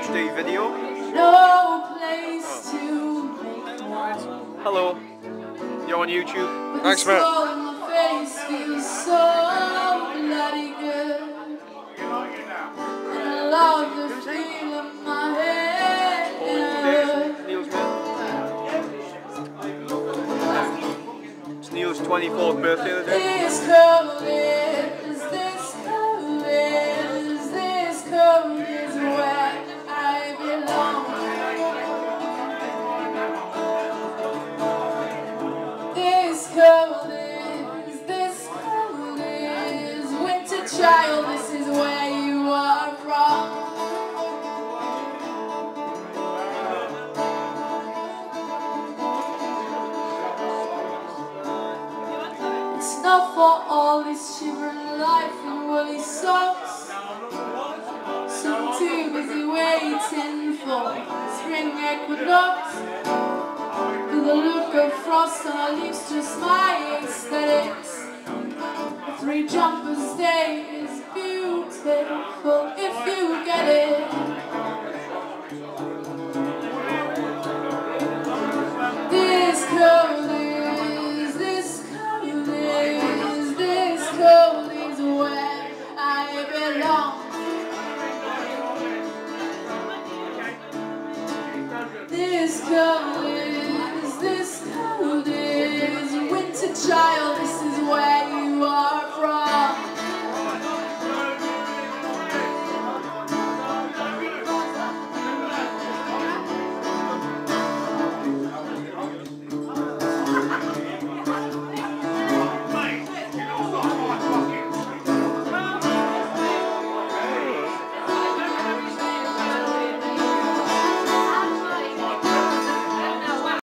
HD video. No place to make one. Hello. You're on YouTube. But Thanks, the man. skull in my child, this is where you are wrong. It's not for all this shivering life in woolly socks. So I'm too busy waiting for spring equinox. With a look of frost on our leaves, just my aesthetics. Three jumpers day is beautiful if you get it. This cold is, this cold is, this cold is where I belong. This cold is, this cold is, winter child.